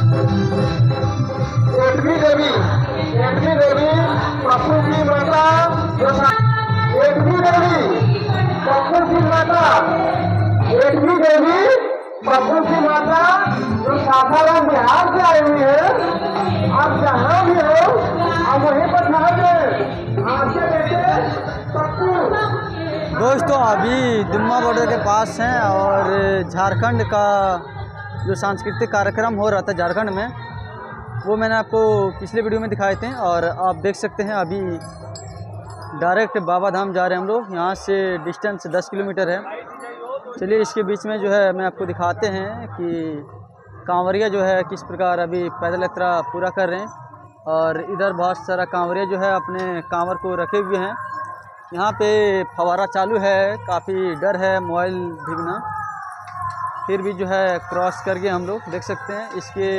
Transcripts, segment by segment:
एकमी देवी देवी माता देवी माता देवी माता, जो सासाराम बिहार से आई हुई है, आप जहाँ भी हो आप वहीं पर आपके बेटे दोस्तों, अभी दुम्मा बॉर्डर के पास हैं और झारखंड का जो सांस्कृतिक कार्यक्रम हो रहा था झारखंड में, वो मैंने आपको पिछले वीडियो में दिखाए थे और आप देख सकते हैं अभी डायरेक्ट बाबा धाम जा रहे हैं हम लोग। यहाँ से डिस्टेंस 10 किलोमीटर है। चलिए इसके बीच में जो है मैं आपको दिखाते हैं कि कांवरिया जो है किस प्रकार अभी पैदल यात्रा पूरा कर रहे हैं। और इधर बहुत सारा कांवरिया जो है अपने कांवर को रखे हुए हैं। यहाँ पे फवारा चालू है, काफ़ी डर है मोबाइल भीगना। फिर भी जो है क्रॉस करके हम लोग देख सकते हैं। इसके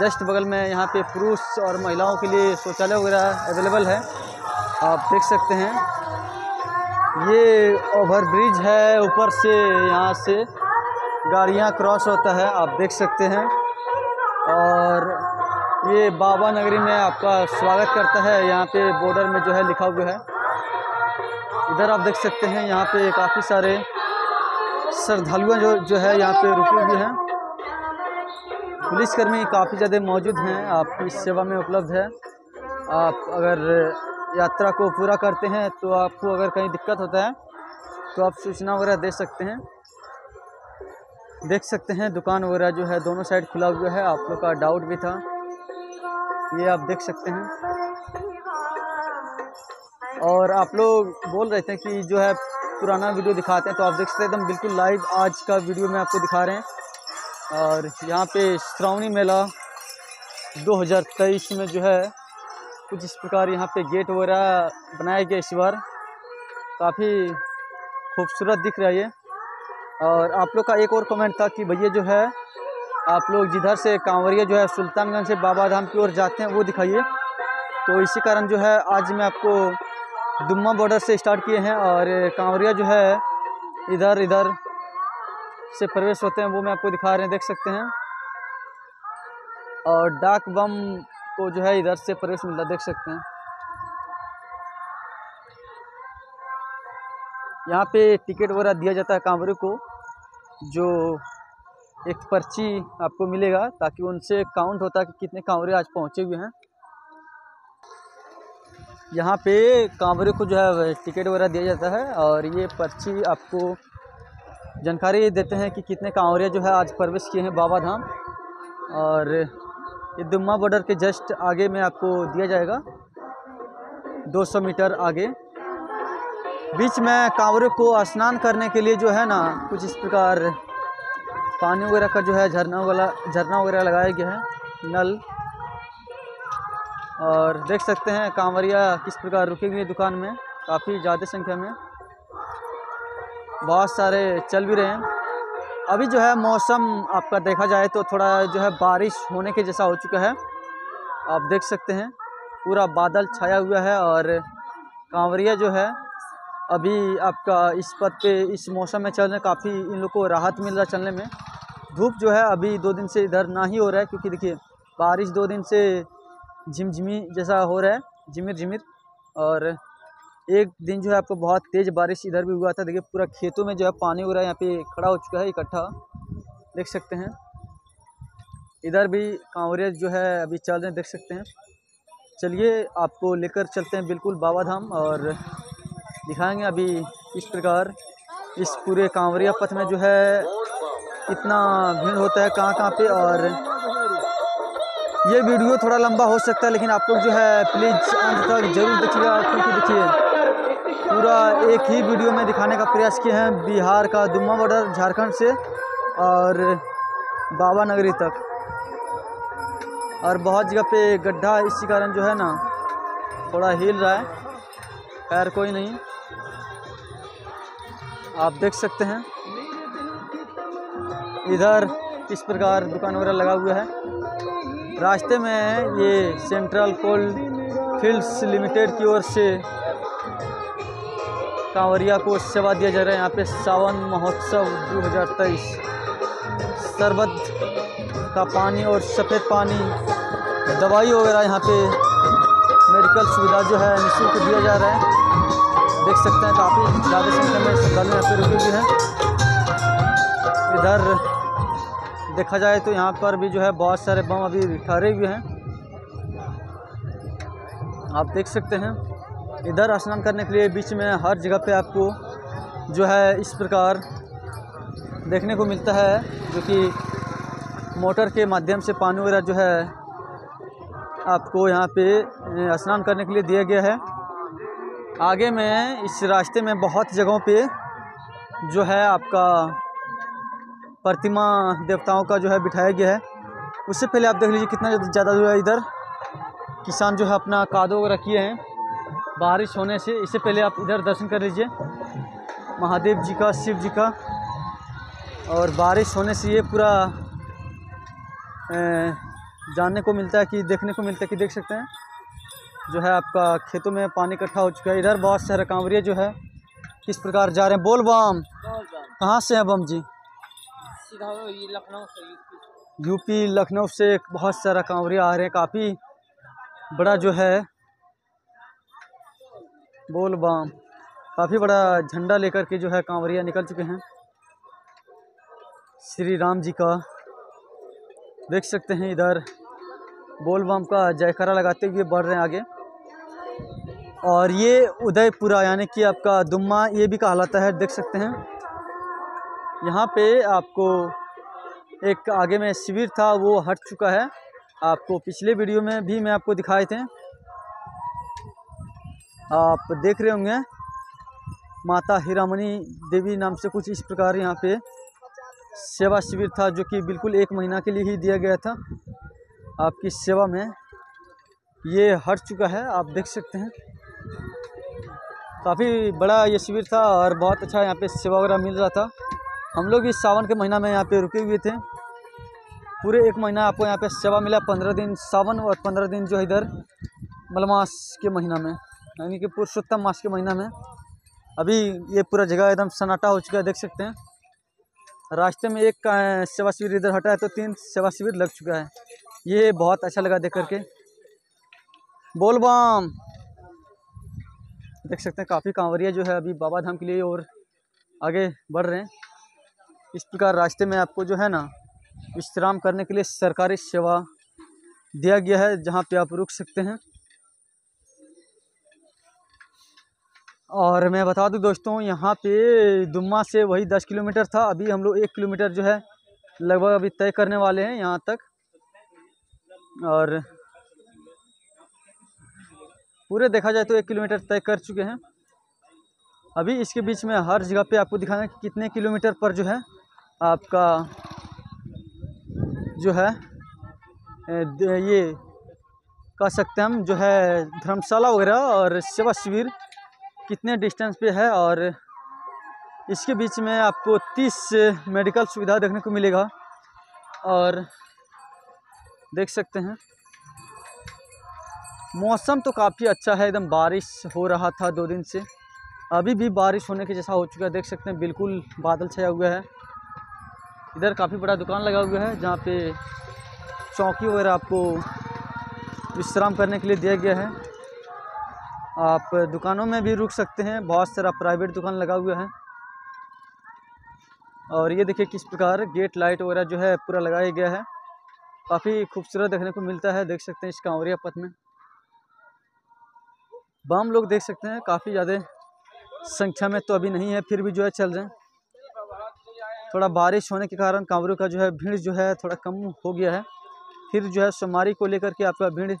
जस्ट बगल में यहाँ पे पुरुष और महिलाओं के लिए शौचालय वगैरह अवेलेबल है। आप देख सकते हैं। ये ओवर ब्रिज है, ऊपर से यहाँ से गाड़ियाँ क्रॉस होता है, आप देख सकते हैं। और ये बाबा नगरी में आपका स्वागत करता है। यहाँ पे बॉर्डर में जो है लिखा हुआ है। इधर आप देख सकते हैं, यहाँ पे काफ़ी सारे श्रद्धालुओं जो जो है यहाँ पे रुके हुए हैं। पुलिसकर्मी काफ़ी ज़्यादा मौजूद हैं आपकी सेवा में उपलब्ध है। आप अगर यात्रा को पूरा करते हैं तो आपको अगर कहीं दिक्कत होता है तो आप सूचना वगैरह दे सकते हैं। देख सकते हैं, दुकान वगैरह जो है दोनों साइड खुला हुआ है, आप लोग का डाउट भी था। ये आप देख सकते हैं। और आप लोग बोल रहे थे कि जो है पुराना वीडियो दिखाते हैं तो आप देख सकते हैं एकदम बिल्कुल लाइव आज का वीडियो में आपको दिखा रहे हैं। और यहाँ पे श्रावणी मेला 2023 में जो है, कुछ इस प्रकार यहाँ पे गेट वगैरह बनाया गया इस बार। काफ़ी खूबसूरत दिख रहा है ये। और आप लोग का एक और कमेंट था कि भैया जो है, आप लोग जिधर से कांवरिया जो है, सुल्तानगंज से बाबा धाम की ओर जाते हैं, वो दिखाइए। तो इसी कारण जो है, आज मैं आपको दुम्मा बॉर्डर से स्टार्ट किए हैं और कांवरिया जो है, इधर इधर से प्रवेश होते हैं, वो मैं आपको दिखा रहे हैं, देख सकते हैं। और डाक बम को जो है, इधर से प्रवेश मिलता देख सकते हैं। यहाँ पे टिकट वगैरह दिया जाता है कांवरियों को, जो एक पर्ची आपको मिलेगा, ताकि उनसे काउंट होता है कि कितने कांवरे आज पहुँचे हुए हैं। यहाँ पे कांवरे को जो है टिकट वगैरह दिया जाता है और ये पर्ची आपको जानकारी देते हैं कि कितने कांवरिया जो है आज प्रवेश किए हैं बाबा धाम। और ये दुम्मा बॉर्डर के जस्ट आगे में आपको दिया जाएगा। 200 मीटर आगे। बीच में कांवरे को स्नान करने के लिए जो है ना, कुछ इस प्रकार पानी वगैरह का जो है झरना वाला, झरना वगैरह लगाया गया है। नल और देख सकते हैं कांवरिया किस प्रकार रुकी हुई दुकान में। काफ़ी ज़्यादा संख्या में। बहुत सारे चल भी रहे हैं। अभी जो है मौसम आपका देखा जाए तो थोड़ा जो है बारिश होने के जैसा हो चुका है। आप देख सकते हैं, पूरा बादल छाया हुआ है और कांवरिया जो है अभी आपका इस पद पे, इस मौसम में चलने, काफ़ी इन लोग को राहत मिल रहा चलने में। धूप जो है अभी दो दिन से इधर ना ही हो रहा है क्योंकि देखिए, बारिश दो दिन से झिमझिमी जैसा हो रहा है झिमिर झिमिर और एक दिन जो है आपको बहुत तेज़ बारिश इधर भी हुआ था। देखिए, पूरा खेतों में जो है पानी हो रहा है, यहाँ पे खड़ा हो चुका है इकट्ठा। देख सकते हैं। इधर भी कांवरिया जो है अभी चल रहे हैं, देख सकते हैं। चलिए, आपको लेकर चलते हैं बिल्कुल बाबा धाम और दिखाएँगे अभी इस प्रकार इस पूरे कांवरिया पथ में जो है कितना भीड़ होता है कहाँ कहाँ पे और ये वीडियो थोड़ा लंबा हो सकता है, लेकिन आप लोग जो है प्लीज़ अंत तक ज़रूर देखिएगा, क्योंकि देखिए, पूरा एक ही वीडियो में दिखाने का प्रयास किए हैं बिहार का दुमा बॉर्डर झारखंड से और बाबा नगरी तक। और बहुत जगह पे गड्ढा इसी कारण जो है ना, थोड़ा हिल रहा है। खैर, कोई नहीं। आप देख सकते हैं। इधर किस प्रकार दुकान वगैरह लगा हुआ है। रास्ते में ये सेंट्रल कोल फील्ड्स लिमिटेड की ओर से। कांवरिया को सेवा दिया जा रहा है यहाँ पे सावन महोत्सव 2023 शरबत का पानी और सफ़ेद पानी, दवाई वगैरह यहाँ पे मेडिकल सुविधा जो है निःशुल्क दिया जा रहा है। देख सकते हैं काफ़ी ज़्यादा संख्या में श्रद्धालु यहाँ पे रुके हुए हैं। इधर देखा जाए तो यहाँ पर भी जो है बहुत सारे बम अभी ठहरे हुए हैं। आप देख सकते हैं, इधर स्नान करने के लिए बीच में हर जगह पे आपको जो है इस प्रकार देखने को मिलता है, जो कि मोटर के माध्यम से पानी वगैरह जो है आपको यहाँ पे स्नान करने के लिए दिया गया है। आगे में इस रास्ते में बहुत जगहों पे जो है आपका प्रतिमा देवताओं का जो है बिठाया गया है। उससे पहले आप देख लीजिए कितना ज़्यादा जो है इधर। किसान जो है अपना कादो वगैरह किए हैं। बारिश होने से इससे पहले आप इधर दर्शन कर लीजिए। महादेव जी का शिव जी का। और बारिश होने से ये पूरा जानने को मिलता है कि देखने को मिलता है कि देख सकते हैं। जो है आपका खेतों में पानी इकट्ठा हो चुका है। इधर बहुत सारे कांवरिया जो है किस प्रकार जा रहे हैं? बोल बम। कहाँ से हैं बम जी? लखनऊ से। यूपी, लखनऊ से बहुत सारा कांवरिया आ रहे हैं काफ़ी। बड़ा जो है, बोल बम। काफ़ी बड़ा झंडा लेकर के जो है कांवरिया निकल चुके हैं। श्री राम जी का। देख सकते हैं इधर, बोल बम का जयकारा लगाते हुए बढ़ रहे हैं आगे। और ये उदयपुरा, यानी कि आपका दुम्मा, ये भी कहलाता है, देख सकते हैं। यहाँ पे आपको एक आगे में शिविर था, वो हट चुका है। आपको पिछले वीडियो में भी मैं आपको दिखाए थे। आप देख रहे होंगे, माता हीरामणि देवी नाम से कुछ इस प्रकार यहाँ पे सेवा शिविर था, जो कि बिल्कुल एक महीना के लिए ही दिया गया था। आपकी सेवा में ये हट चुका है, आप देख सकते हैं। काफ़ी बड़ा ये शिविर था और बहुत अच्छा यहाँ पे सेवा वगैरह मिल रहा था। हम लोग इस सावन के महीना में यहाँ पे रुके हुए थे। पूरे एक महीना आपको यहाँ पे सेवा मिला पंद्रह दिन सावन और पंद्रह दिन जो है इधर मलमास के महीना में, यानी कि पुरुषोत्तम मास के महीना में। अभी ये पूरा जगह एकदम सन्नाटा हो चुका है, देख सकते हैं। रास्ते में एक सेवा शिविर इधर हटा है तो तीन सेवा शिविर लग चुका है। ये बहुत अच्छा लगा देख करके। बोल बम। देख सकते हैं, काफ़ी कांवरिया जो है अभी बाबा धाम के लिए और आगे बढ़ रहे हैं। इस प्रकार रास्ते में आपको जो है ना विश्राम करने के लिए सरकारी सेवा दिया गया है, जहाँ पे आप रुक सकते हैं। और मैं बता दूँ दोस्तों, यहाँ पे दुम्मा से वही दस किलोमीटर था। अभी हम लोग एक किलोमीटर जो है लगभग अभी तय करने वाले हैं यहाँ तक। और पूरे देखा जाए तो एक किलोमीटर तय कर चुके हैं। अभी इसके बीच में हर जगह पे आपको दिखाना कि कितने किलोमीटर पर जो है आपका जो है ये कह सकते हैं हम, जो है धर्मशाला वगैरह और सेवा शिविर कितने डिस्टेंस पे है और इसके बीच में आपको 30 मेडिकल सुविधा देखने को मिलेगा और देख सकते हैं। मौसम तो काफ़ी अच्छा है, एकदम बारिश हो रहा था दो दिन से। अभी भी बारिश होने के जैसा हो चुका है, देख सकते हैं, बिल्कुल बादल छाया हुआ है। इधर काफ़ी बड़ा दुकान लगा हुआ है, जहाँ पे चौकी वगैरह आपको विश्राम करने के लिए दिया गया है। आप दुकानों में भी रुक सकते हैं, बहुत सारा प्राइवेट दुकान लगा हुआ है। और ये देखिए किस प्रकार गेट लाइट वगैरह जो है पूरा लगाया गया है। काफ़ी खूबसूरत देखने को मिलता है, देख सकते हैं इस कांवरिया पथ में। बम लोग देख सकते हैं, काफ़ी ज़्यादा संख्या में तो अभी नहीं है, फिर भी जो है चल रहे हैं। थोड़ा बारिश होने के कारण कांवरों का जो है भीड़ जो है थोड़ा कम हो गया है। फिर जो है सोमवारी को लेकर के आपका भीड़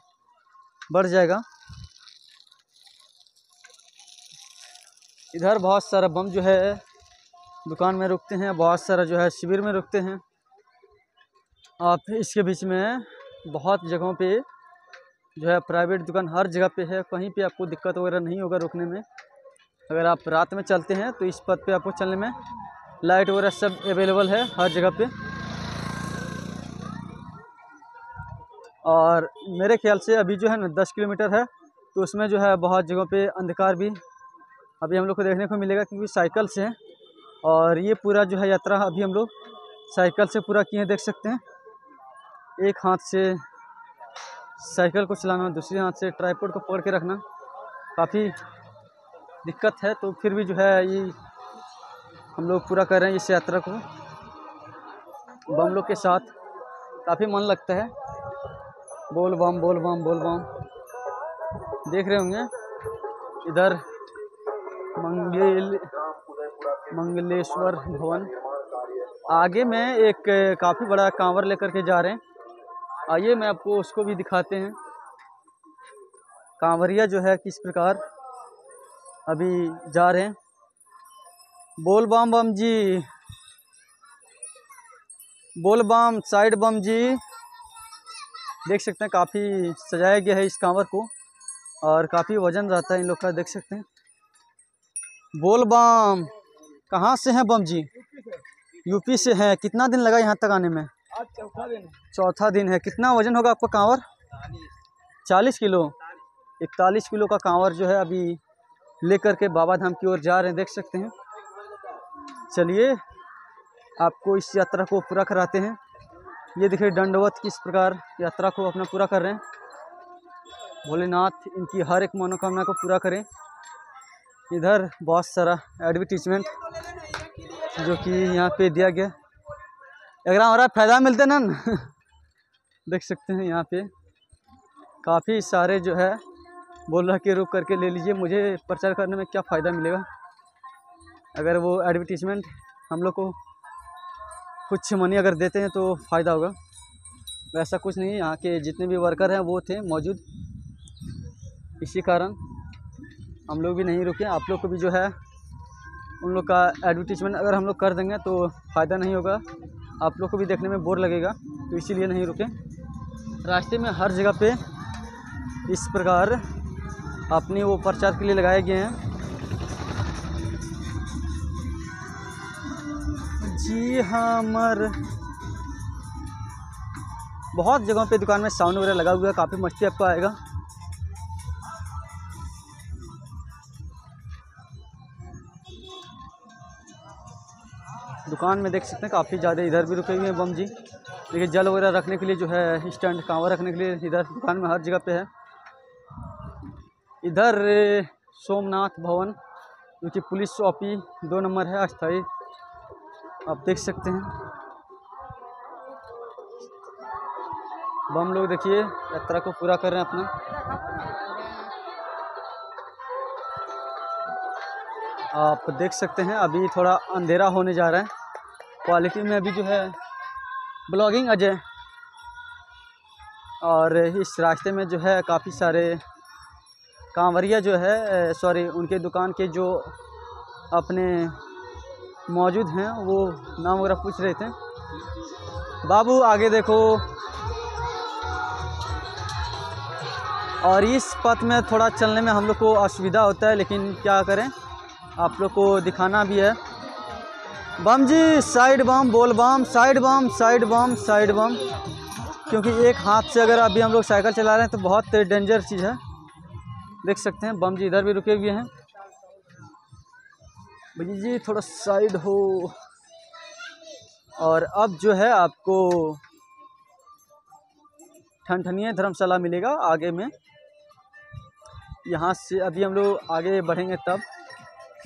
बढ़ जाएगा। इधर बहुत सारा बम जो है दुकान में रुकते हैं, बहुत सारा जो है शिविर में रुकते हैं। आप इसके बीच में बहुत जगहों पे जो है प्राइवेट दुकान हर जगह पे है, कहीं पे आपको दिक्कत वगैरह नहीं होगा रुकने में। अगर आप रात में चलते हैं तो इस पथ पे आपको चलने में लाइट वगैरह सब अवेलेबल है हर जगह पे। और मेरे ख्याल से अभी जो है ना दस किलोमीटर है तो उसमें जो है बहुत जगहों पे अंधकार भी अभी हम लोग को देखने को मिलेगा क्योंकि साइकिल से हैं। और ये पूरा जो है यात्रा अभी हम लोग साइकिल से पूरा किए देख सकते हैं। एक हाथ से साइकिल को चलाना, दूसरे हाथ से ट्राईपोड को पकड़ के रखना काफ़ी दिक्कत है तो फिर भी जो है ये हम लोग पूरा कर रहे हैं इस यात्रा को। बम लोग के साथ। काफ़ी मन लगता है। बोल बम बोल बम बोल बम। देख रहे होंगे। इधर मंगेल, मंगलेश्वर भवन। आगे में एक काफ़ी बड़ा कांवर लेकर के जा रहे हैं। आइए मैं आपको उसको भी दिखाते हैं। कांवरिया जो है किस प्रकार अभी जा रहे हैं। बोल बम बम जी। बोल बम, साइड बम जी। देख सकते हैं, काफ़ी सजाया गया है इस कांवर को और काफ़ी वज़न रहता है इन लोग का, देख सकते हैं। बोल बम, कहाँ से हैं बम जी? यूपी से हैं। कितना दिन लगा यहाँ तक आने में? चौथा दिन चौथा दिन है। कितना वज़न होगा आपका कांवर? चालीस किलो। इकतालीस किलो का कांवर जो है अभी लेकर के बाबा धाम की ओर जा रहे हैं, देख सकते हैं। चलिए आपको इस यात्रा को पूरा कराते हैं। ये देखिए दंडवत किस प्रकार यात्रा को अपना पूरा कर रहे हैं। भोलेनाथ, इनकी हर एक मनोकामना को पूरा करें। इधर बहुत सारा एडवर्टीजमेंट जो कि यहाँ पे दिया गया। अगर हमारा फ़ायदा मिलते ना? देख सकते हैं यहाँ पे। काफ़ी सारे जो है बोल रहा कि रुक करके ले लीजिए। मुझे प्रचार करने में क्या फ़ायदा मिलेगा? अगर वो एडवर्टीजमेंट हम लोग को कुछ मनी अगर देते हैं तो फ़ायदा होगा। वैसा कुछ नहीं, यहाँ के जितने भी वर्कर हैं वो थे मौजूद। इसी कारण हम लोग भी नहीं रुके। आप लोग को भी जो है, उन लोग का एडवर्टीजमेंट अगर हम लोग कर देंगे तो फ़ायदा नहीं होगा। आप लोग को भी देखने में बोर लगेगा तो इसीलिए नहीं रुके। रास्ते में हर जगह पे इस प्रकार अपनी वो प्रचार के लिए लगाए गए हैं। जी हाँ मर बहुत जगहों पे दुकान में साउंड वगैरह लगा हुआ है, काफ़ी मस्ती आपको आएगा। दुकान में देख सकते हैं, काफ़ी ज़्यादा इधर भी रुके हुए हैं बम जी। देखिए, जल वगैरह रखने के लिए जो है, स्टैंड, कांवर रखने के लिए इधर दुकान में हर जगह पे है। इधर, सोमनाथ भवन, जो कि पुलिस चौकी दो नंबर है अस्थाई आप देख सकते हैं। बम लोग देखिए, यात्रा को पूरा कर रहे हैं अपना। आप देख सकते हैं, अभी थोड़ा अंधेरा होने जा रहा है। क्वालिटी में अभी जो है, ब्लॉगिंग अजय। और इस रास्ते में जो है, काफ़ी सारे कांवरिया जो है सॉरी उनके दुकान के जो अपने मौजूद हैं। वो नाम वगैरह पूछ रहे थे। बाबू, आगे देखो। और इस पथ में थोड़ा चलने में हम लोग को असुविधा होता है, लेकिन क्या करें? आप लोग को दिखाना भी है। बम जी साइड बम बोल बम साइड बम साइड बम साइड बम। क्योंकि एक हाथ से अगर अभी हम लोग साइकिल चला रहे हैं तो बहुत डेंजर चीज़ है। देख सकते हैं, बम जी इधर भी रुके हुए हैं। भैया जी, थोड़ा साइड हो। और अब जो है आपको ठनठनिया धर्मशाला मिलेगा आगे में। यहाँ से अभी हम लोग आगे बढ़ेंगे तब।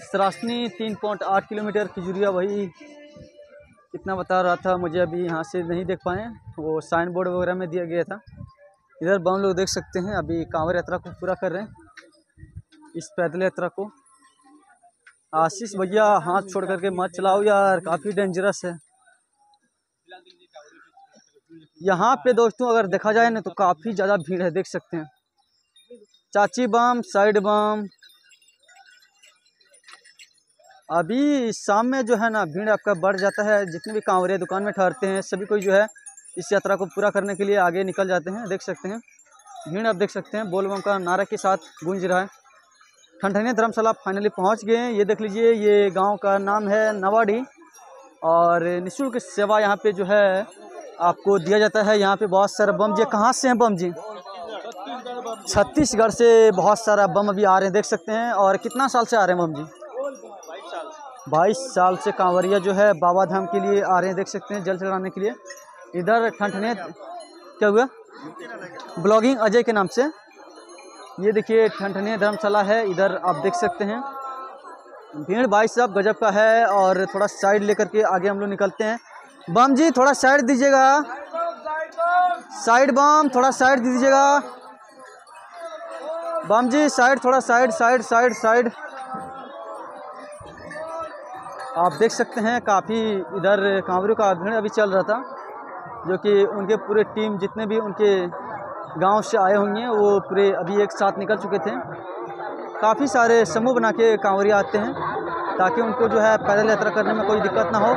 सरासनी तीन पॉइंट आठ किलोमीटर खिजुरिया वही कितना बता रहा था, मुझे अभी यहाँ से नहीं देख पाए। वो साइन बोर्ड वगैरह में दिया गया था। इधर बम लोग देख सकते हैं, अभी कांवर यात्रा को पूरा कर रहे हैं। इस पैदल यात्रा को। आशीष भैया, हाथ छोड़ करके मत चलाओ यार, काफ़ी डेंजरस है। यहाँ पे दोस्तों, अगर देखा जाए ना तो काफ़ी ज़्यादा भीड़ है, देख सकते हैं। चाची बम, साइड बम। अभी शाम में जो है ना, भीड़ आपका बढ़ जाता है। जितने भी कांवरे दुकान में ठहरते हैं, सभी कोई जो है, इस यात्रा को पूरा करने के लिए आगे निकल जाते हैं, देख सकते हैं। भीड़ आप देख सकते हैं, बोलबम का नारा के साथ गूंज रहा है। ठंडनिया धर्मशाला फाइनली पहुँच गए हैं। ये देख लीजिए, ये गाँव का नाम है नवाडी। और निःशुल्क सेवा यहाँ पे जो है आपको दिया जाता है। यहाँ पे बहुत सारा बम जी। कहाँ से हैं बम जी? छत्तीसगढ़ से बहुत सारा बम अभी आ रहे हैं, देख सकते हैं। और कितना साल से आ रहे हैं बम जी? बाईस साल से कांवरिया जो है बाबा धाम के लिए आ रहे हैं, देख सकते हैं, जल चढ़ाने के लिए। इधर ठंडने क्या हुआ? ब्लॉगिंग अजय के नाम से। ये देखिए ठनठनिया धर्मशाला है, इधर आप देख सकते हैं। भीड़ भाई साहब गजब का है और थोड़ा साइड लेकर के आगे हम लोग निकलते हैं। बम जी, थोड़ा साइड दीजिएगा। साइड बम, थोड़ा साइड दीजिएगा। बम जी, साइड, थोड़ा साइड साइड साइड साइड। आप देख सकते हैं, काफ़ी इधर कांवरियों का भीड़ अभी चल रहा था, जो कि उनके पूरे टीम जितने भी उनके गाँव से आए होंगे वो पूरे अभी एक साथ निकल चुके थे। काफ़ी सारे समूह बना के कांवरिया आते हैं, ताकि उनको जो है पैदल यात्रा करने में कोई दिक्कत ना हो।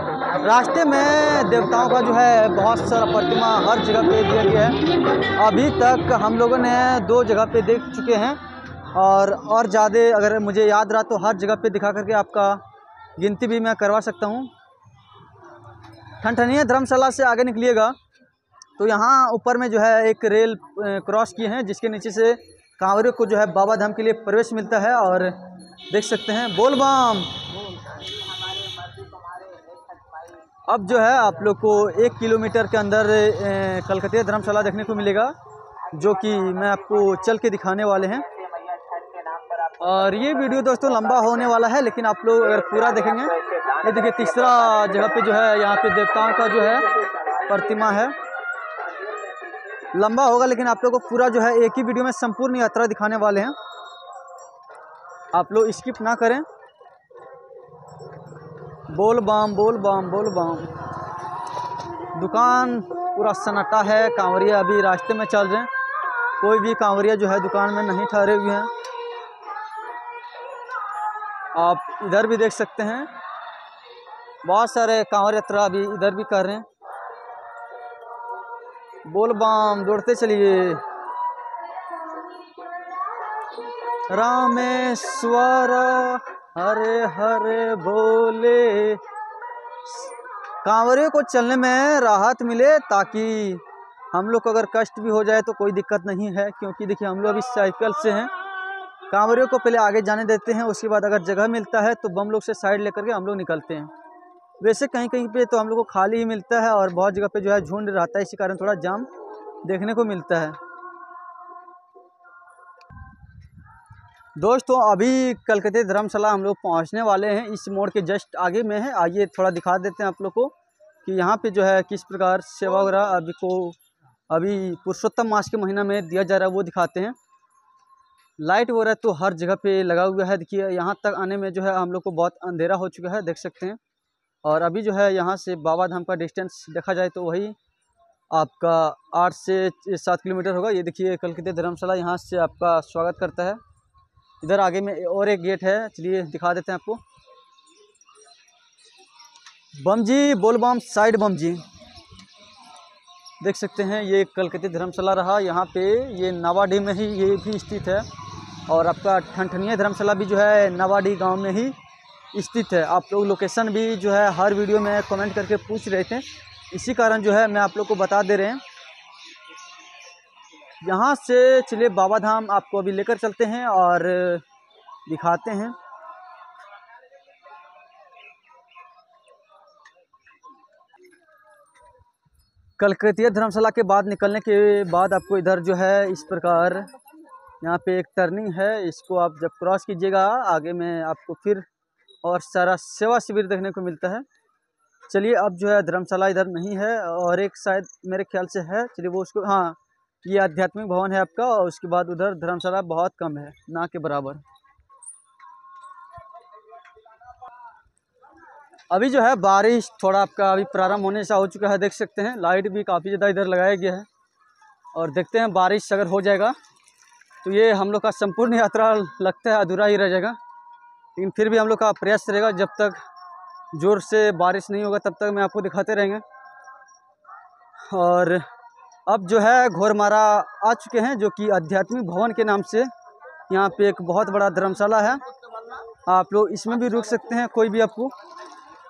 रास्ते में देवताओं का जो है बहुत सारा प्रतिमा हर जगह पे दिया गया है। अभी तक हम लोगों ने दो जगह पे देख चुके हैं, और और ज़्यादा अगर मुझे याद रहा तो हर जगह पे दिखा करके आपका गिनती भी मैं करवा सकता हूँ। ठनठनिया धर्मशाला से आगे निकलिएगा। तो यहाँ ऊपर में जो है एक रेल क्रॉस किए हैं, जिसके नीचे से कांवरियों को जो है बाबा धाम के लिए प्रवेश मिलता है और देख सकते हैं, बोल बम। अब जो है आप लोग को एक किलोमीटर के अंदर कलकतिया धर्मशाला देखने को मिलेगा, जो कि मैं आपको चल के दिखाने वाले हैं। और ये वीडियो दोस्तों लंबा होने वाला है, लेकिन आप लोग अगर पूरा देखेंगे, ये देखिए तीसरा जगह पे जो है यहाँ पे देवताओं का जो है प्रतिमा है। लंबा होगा, लेकिन आप लोग को पूरा जो है एक ही वीडियो में संपूर्ण यात्रा दिखाने वाले हैं। आप लोग स्किप ना करें। बोल बम बोल बम बोल बम। दुकान पूरा सन्नाटा है, कांवरिया अभी रास्ते में चल रहे हैं। कोई भी कांवरिया जो है दुकान में नहीं ठहरे हुए हैं। आप इधर भी देख सकते हैं। बहुत सारे कांवर यात्रा अभी इधर भी कर रहे हैं। बोल बाम, दौड़ते चलिए। रामेश्वर हरे हरे बोले। कांवरियों को चलने में राहत मिले ताकि हम लोग को अगर कष्ट भी हो जाए तो कोई दिक्कत नहीं है, क्योंकि देखिए हम लोग अभी साइकिल से हैं। कांवरियों को पहले आगे जाने देते हैं, उसके बाद अगर जगह मिलता है तो बम लोग से साइड लेकर के हम लोग निकलते हैं। वैसे कहीं कहीं पे तो हम लोग को खाली ही मिलता है और बहुत जगह पे जो है झुंड रहता है, इसी कारण थोड़ा जाम देखने को मिलता है। दोस्तों, अभी कलकत्ते धर्मशाला हम लोग पहुँचने वाले हैं, इस मोड़ के जस्ट आगे में है। आइए थोड़ा दिखा देते हैं आप लोग को कि यहाँ पे जो है किस प्रकार सेवा वगैरह अभी को, अभी पुरुषोत्तम मास के महीना में दिया जा रहा है, वो दिखाते हैं। लाइट वगैरह तो हर जगह पे लगा हुआ है, देखिए, यहाँ तक आने में जो है हम लोग को बहुत अंधेरा हो चुका है, देख सकते हैं। और अभी जो है यहाँ से बाबा धाम का डिस्टेंस देखा जाए तो वही आपका आठ से सात किलोमीटर होगा। ये देखिए, कलकत्ते धर्मशाला यहाँ से आपका स्वागत करता है। इधर आगे में और एक गेट है, चलिए दिखा देते हैं आपको। बम जी, बोल बम, साइड बम जी। देख सकते हैं, ये कलकत्ते धर्मशाला रहा। यहाँ पे ये नावाडी में ही ये भी स्थित है। और आपका ठनठनिया धर्मशाला भी जो है नवाडी गाँव में ही स्थित है। आप लोग लोकेशन भी जो है, हर वीडियो में कमेंट करके पूछ रहे थे। इसी कारण जो है, मैं आप लोग को बता दे रहे हैं। यहाँ से चलिए बाबा धाम आपको अभी लेकर चलते हैं और दिखाते हैं। कलकतिया धर्मशाला के बाद निकलने के बाद आपको इधर जो है, इस प्रकार यहाँ पे एक टर्निंग है। इसको आप जब क्रॉस कीजिएगा, आगे में आपको फिर और सारा सेवा शिविर देखने को मिलता है। चलिए, अब जो है धर्मशाला इधर नहीं है और एक शायद मेरे ख्याल से है, चलिए वो उसको हाँ ये आध्यात्मिक भवन है आपका और उसके बाद उधर धर्मशाला बहुत कम है, ना के बराबर। अभी जो है बारिश थोड़ा आपका अभी प्रारंभ होने सा हो चुका है, देख सकते हैं, लाइट भी काफ़ी ज़्यादा इधर लगाया गया है। और देखते हैं बारिश अगर हो जाएगा तो ये हम लोग का संपूर्ण यात्रा लगता है, अधूरा ही रह जाएगा। लेकिन फिर भी हम लोग का प्रयास रहेगा, जब तक ज़ोर से बारिश नहीं होगा, तब तक मैं आपको दिखाते रहेंगे। और अब जो है, घोरमारा आ चुके हैं, जो कि आध्यात्मिक भवन के नाम से यहाँ पे एक बहुत बड़ा धर्मशाला है। आप लोग इसमें भी रुक सकते हैं, कोई भी आपको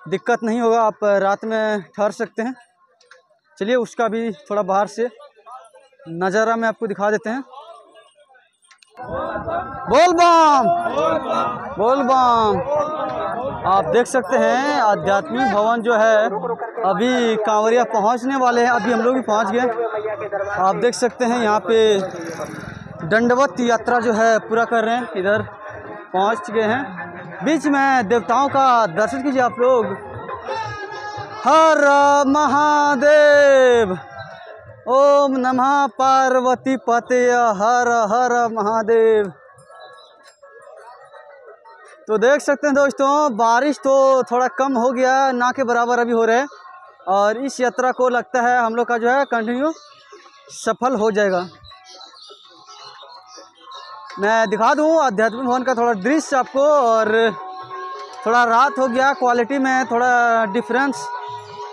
दिक्कत नहीं होगा, आप रात में ठहर सकते हैं। चलिए, उसका भी थोड़ा बाहर से नज़ारा में आपको दिखा देते हैं। बोल बम। बोल बम। आप देख सकते हैं, आध्यात्मिक भवन जो है, अभी कांवरिया पहुँचने वाले हैं। अभी हम लोग भी पहुँच गए। आप देख सकते हैं, यहाँ पे दंडवत यात्रा जो है, पूरा कर रहे हैं। इधर पहुँच गए हैं। बीच में देवताओं का दर्शन कीजिए आप लोग। हर महादेव। ओम नमः पार्वती पते हर हर महादेव। तो देख सकते हैं दोस्तों, बारिश तो थोड़ा कम हो गया, ना के बराबर अभी हो रहा और इस यात्रा को लगता है हम लोग का जो है कंटिन्यू सफल हो जाएगा। मैं दिखा दूँ, आध्यात्मिक भवन का थोड़ा दृश्य आपको, और थोड़ा रात हो गया क्वालिटी में थोड़ा डिफरेंस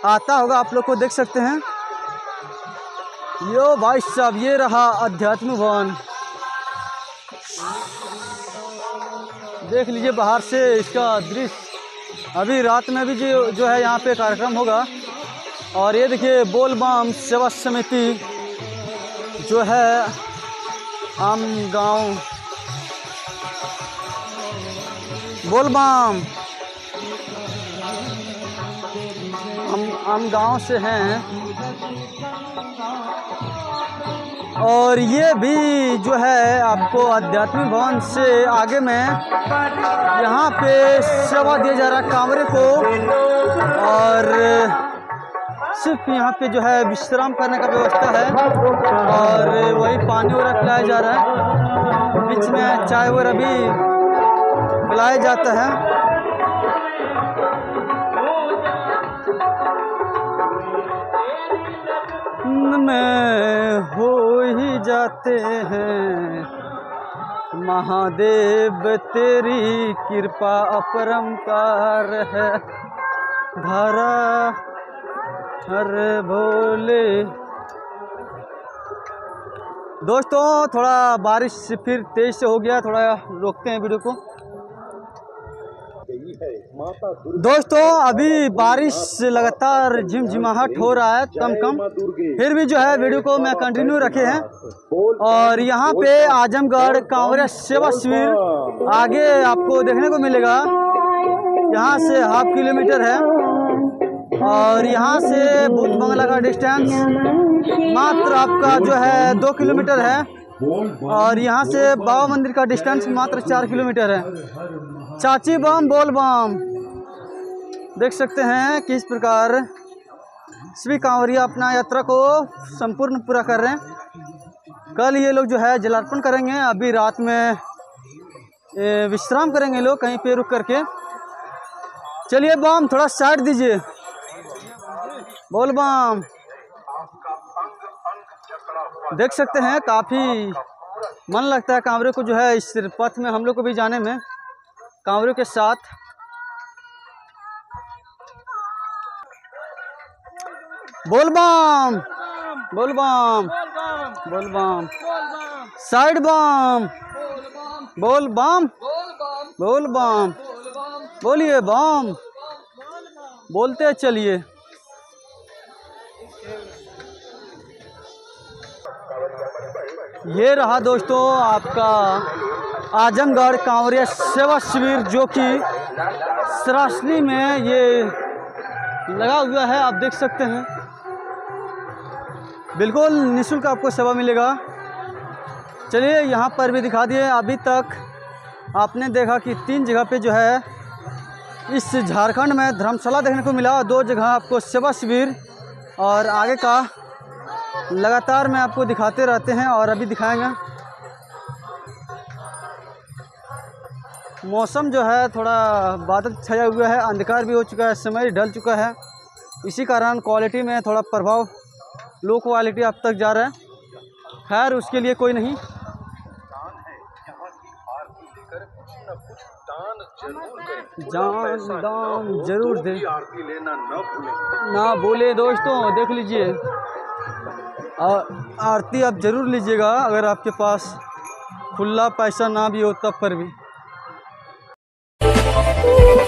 आता होगा, आप लोग को देख सकते हैं। यो भाई साहब, ये रहा अध्यात्म भवन। देख लीजिए बाहर से इसका दृश्य। अभी रात में भी जो जो है यहाँ पे कार्यक्रम होगा। और ये देखिए, बोलबम सेवा समिति जो है आम गाँव। बोलबम। हम हम गाँव से हैं। और ये भी जो है आपको आध्यात्मिक भवन से आगे में यहाँ पे सेवा दिया जा रहा है कांवरे को। और सिर्फ़ यहाँ पे जो है विश्राम करने का व्यवस्था है। और वही पानी वगैरह पिलाया जा रहा है। बीच में चाय वगैरह भी पिलाया जाता है। में हो ही जाते हैं। महादेव, तेरी कृपा अपरंपार है। धारा हर भोले। दोस्तों, थोड़ा बारिश फिर तेज से हो गया, थोड़ा रोकते हैं वीडियो को। दोस्तों अभी बारिश लगातार झिमझिमाहट हो रहा है कम कम फिर भी जो है वीडियो को मैं कंटिन्यू रखे हैं। और यहाँ पे आजमगढ़ कांवरिया सेवा शिविर आगे आपको देखने को मिलेगा। यहाँ से हाफ़ किलोमीटर है। और यहाँ से भूत बंगला का डिस्टेंस मात्र आपका जो है दो किलोमीटर है। और यहाँ से बाबा मंदिर का डिस्टेंस मात्र चार किलोमीटर है। चाची बम, बोल बम। देख सकते हैं किस प्रकार श्री कांवरिया अपना यात्रा को संपूर्ण पूरा कर रहे हैं। कल ये लोग जो है जलार्पण करेंगे, अभी रात में विश्राम करेंगे लोग कहीं पे रुक करके। चलिए बम, थोड़ा साइड दीजिए। बोल बम। देख सकते हैं, काफ़ी मन लगता है कांवरे को जो है इस पथ में, हम लोग को भी जाने में। कांवरे के साथ। बोल बम बोल बम बोल बम साइड बम बोल बम बोल बम बोलिए बम। बोलते चलिए। ये रहा दोस्तों आपका आजमगढ़ कांवरिया सेवा शिविर जो कि सरासनी में ये लगा हुआ है, आप देख सकते हैं। बिल्कुल निःशुल्क आपको सेवा मिलेगा। चलिए, यहाँ पर भी दिखा दिए, अभी तक आपने देखा कि तीन जगह पे जो है, इस झारखंड में धर्मशाला देखने को मिला। दो जगह आपको सेवा शिविर और आगे का लगातार मैं आपको दिखाते रहते हैं और अभी दिखाएँगे। मौसम जो है थोड़ा बादल छाया हुआ है, अंधकार भी हो चुका है, समय ढल चुका है। इसी कारण क्वालिटी में थोड़ा प्रभाव लो क्वालिटी अब तक जा रहा है। खैर, उसके लिए कोई नहीं। जान, दान ज़रूर दे। न बोले दोस्तों, देख लीजिए। आ- आरती आप ज़रूर लीजिएगा, अगर आपके पास खुला पैसा ना भी हो तब पर भी। you.